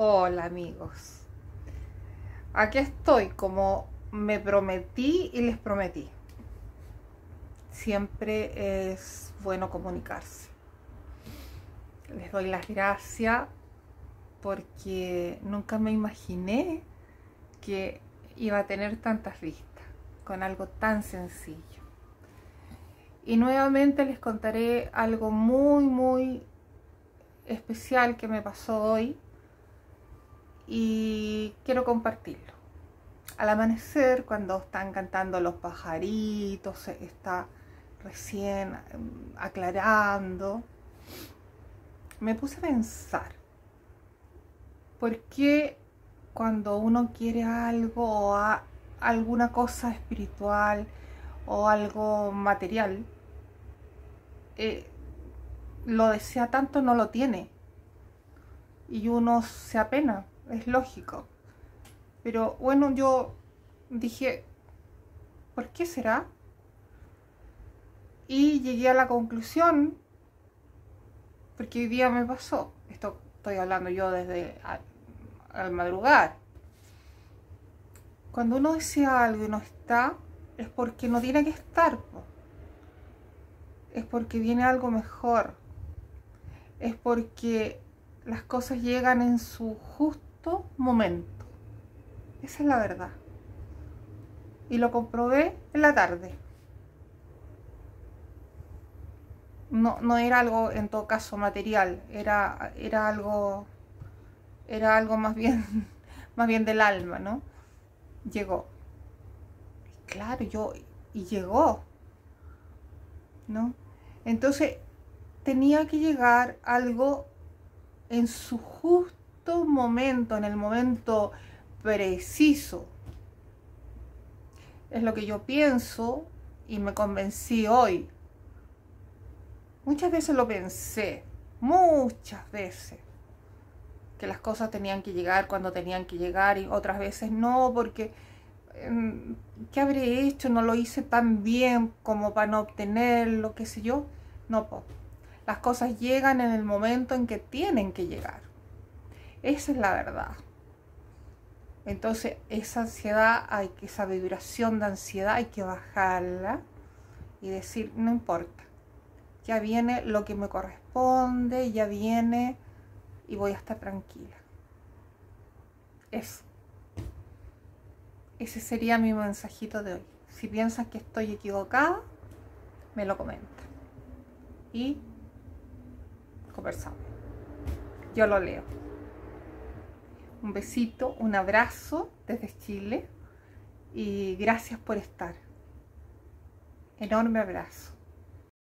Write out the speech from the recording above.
Hola amigos. Aquí estoy como me prometí y les prometí. Siempre es bueno comunicarse. Les doy las gracias porque nunca me imaginé que iba a tener tantas vistas con algo tan sencillo. Y nuevamente les contaré algo muy, muy especial que me pasó hoy y quiero compartirlo. Al amanecer, cuando están cantando los pajaritos, está recién em, aclarando, me puse a pensar, ¿por qué cuando uno quiere algo o alguna cosa espiritual o algo material, eh, lo desea tanto no lo tiene? Y uno se apena es lógico. Pero bueno, yo dije, ¿por qué será? Y llegué a la conclusión, porque hoy día me pasó, esto estoy hablando yo desde al, madrugar. Cuando uno desea algo y no está, es porque no tiene que estar. Es porque viene algo mejor. Es porque las cosas llegan en su justo momento. Esa es la verdad. Y lo comprobé en la tarde. No, no era algo en todo caso material, era, era algo era algo más bien más bien del alma, ¿no? Llegó. Claro, yo y llegó. ¿No? Entonces tenía que llegar algo en su justo momento, en el momento preciso. Es lo que yo pienso y me convencí hoy. Muchas veces lo pensé, muchas veces, que las cosas tenían que llegar cuando tenían que llegar y otras veces no, porque em, ¿qué habré hecho? No lo hice tan bien como para no obtenerlo, qué sé yo. No, las cosas llegan en el momento en que tienen que llegar. Esa es la verdad. Entonces, esa ansiedad, hay que, esa vibración de ansiedad hay que bajarla y decir, no importa, ya viene lo que me corresponde, ya viene y voy a estar tranquila. Eso. Ese sería mi mensajito de hoy. Si piensas que estoy equivocada, me lo comenta. Y conversamos. Yo lo leo. Un besito, un abrazo desde Chile y gracias por estar. Enorme abrazo.